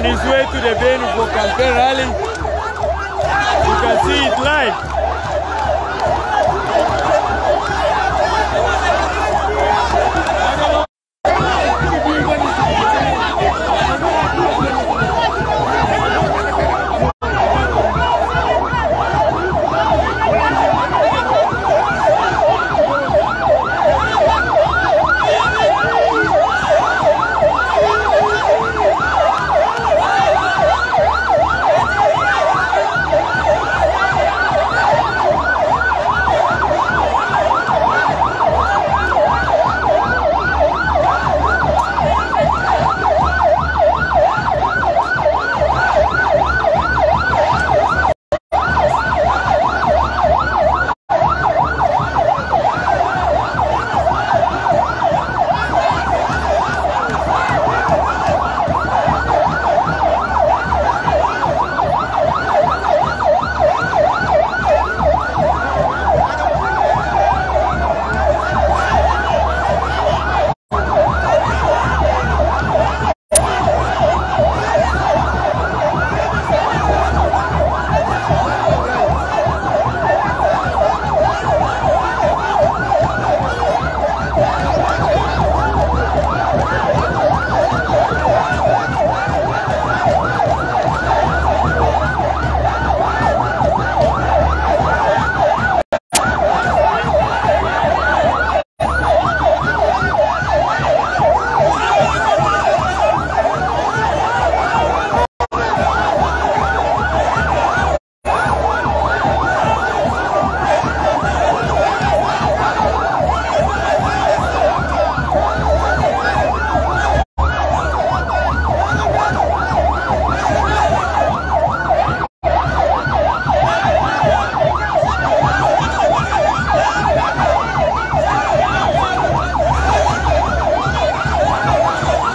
on his way to the venue for campaign rally. You can see it live.